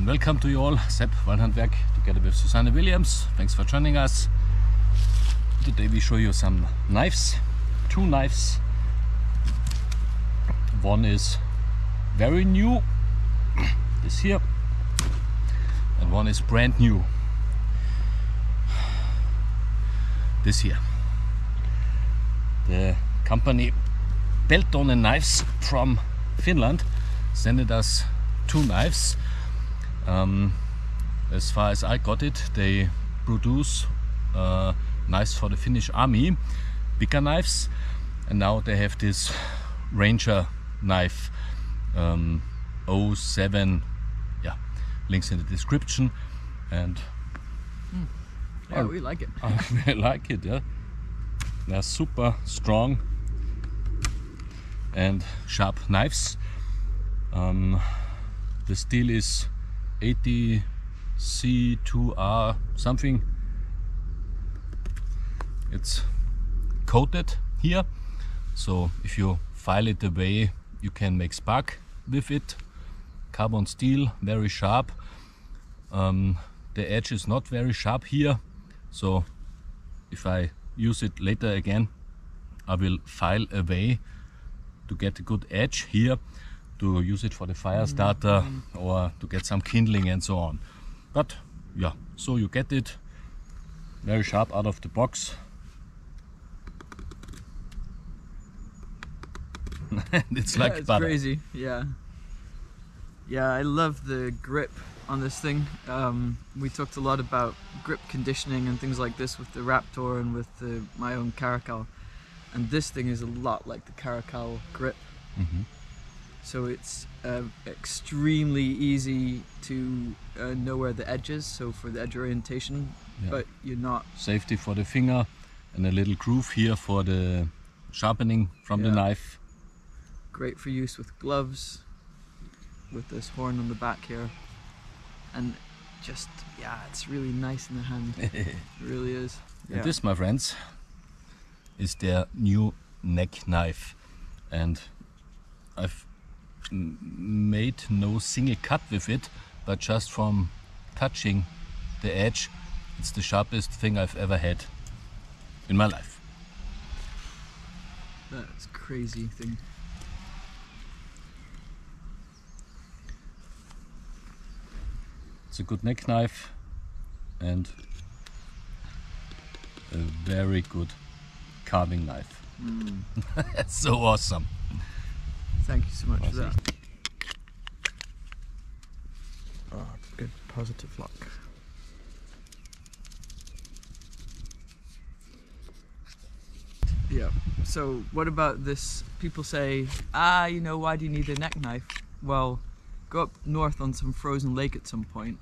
And welcome to you all. Sepp Waldhandwerk together with Susanne Williams. Thanks for joining us. Today we show you some knives, two knives. One is very new, this here, and one is brand new, this here. The company Peltonen Knives from Finland sent us two knives. Um, as far as I got it, they produce uh, knives for the Finnish army, bigger knives, and now they have this Ranger knife um, 07. Yeah, links in the description. And Yeah, we like it. I really like it. Yeah, they're super strong and sharp knives. Um, the steel is 80 C2R something. It's coated here, so if you file it away, you can make spark with it. Carbon steel, very sharp. Um, the edge is not very sharp here, so if I use it later again, I will file away to get a good edge here to use it for the fire starter or to get some kindling and so on. But yeah, so you get it very sharp out of the box. and it's like yeah, it's butter. crazy. Yeah. Yeah, I love the grip on this thing. Um, we talked a lot about grip conditioning and things like this with the Raptor and with the, my own Caracal. And this thing is a lot like the Caracal grip. Mhm. So it's uh, extremely easy to uh, know where the edge is, so for the edge orientation, Yeah. but you're not Safety for the finger and a little groove here for the sharpening from the knife. great for use with gloves with this horn on the back here and just yeah it's really nice in the hand it really is And this, my friends, is their new neck knife. And I've made no single cut with it, but just from touching the edge, it's the sharpest thing I've ever had in my life. that's crazy thing It's a good neck knife and a very good carving knife. That's mm. so awesome. Thank you so much for that. Oh good. Positive luck. yeah. So what about this people say ah you know why do you need a neck knife? Well go up north on some frozen lake at some point.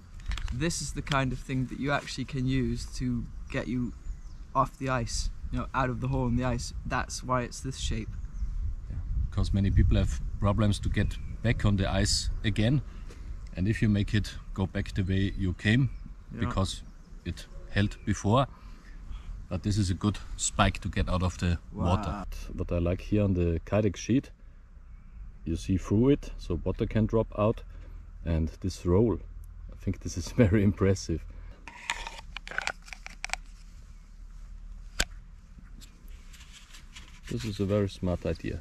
This is the kind of thing that you actually can use to get you off the ice you know out of the hole in the ice. That's why it's this shape because many people have problems to get back on the ice again. And if you make it go back the way you came Yeah. because it held before. But this is a good spike to get out of the water. What i like here on the kydex sheet you see through it so water can drop out and this roll. I think this is very impressive. This is a very smart idea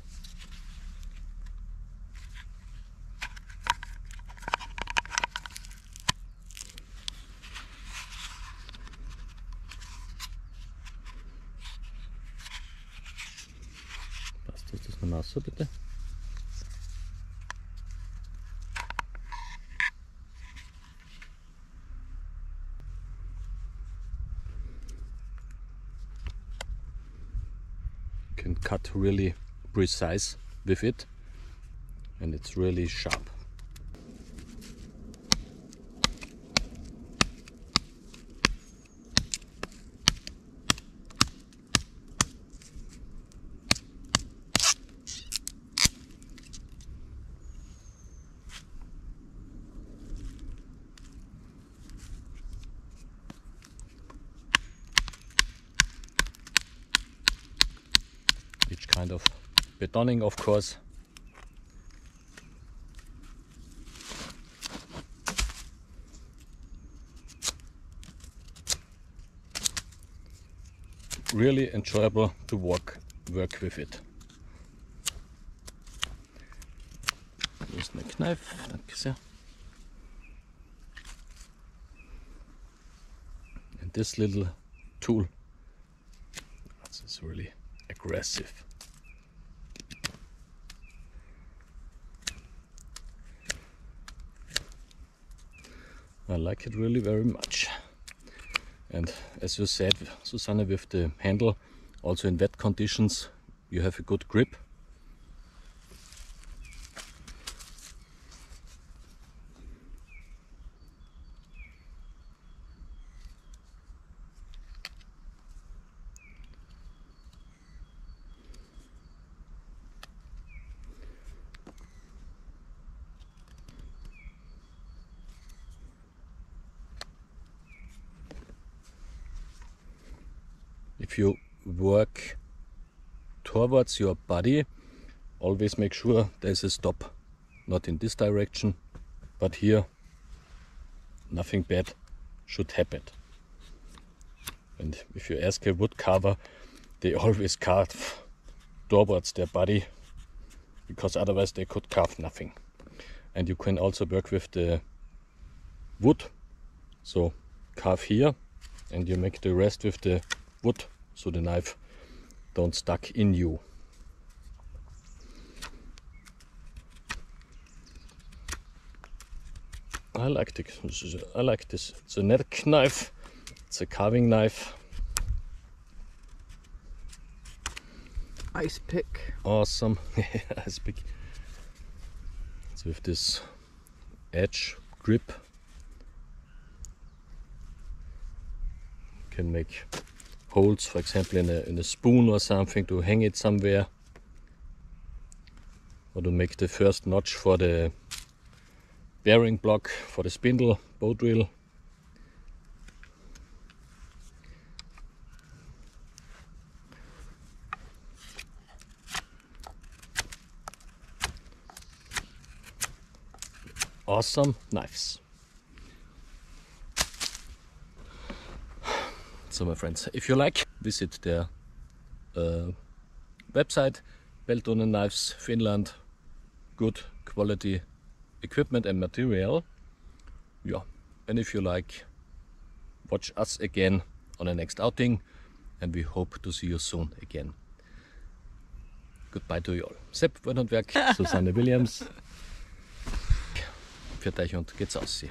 Can cut really precise with it and it's really sharp. Batoning, of course. Really enjoyable to work, work with it. Here's my knife. Thank you. And this little tool, this is really aggressive. I like it really very much. And as you said, Susanne, with the handle, also in wet conditions, you have a good grip. If you work towards your body, always make sure there's a stop, not in this direction, but here nothing bad should happen. And if you ask a wood carver, they always carve towards their body because otherwise they could carve nothing. And you can also work with the wood. So carve here and you make the rest with the wood so the knife don't stuck in you. I like this. I like this. It's a neck knife. It's a carving knife. Ice pick. Awesome. Ice pick. So with this edge grip, can make holes, for example, in a, in a spoon or something to hang it somewhere. Or to make the first notch for the bearing block for the spindle bow drill. Awesome knives. So my friends, if you like, visit their uh, website, Peltonen Knives Finland. Good quality equipment and material. Yeah, and if you like, watch us again on the next outing and we hope to see you soon again. Goodbye to you all. Sepp Waldhandwerk, Susanne Williams. Für euch und geht's aus.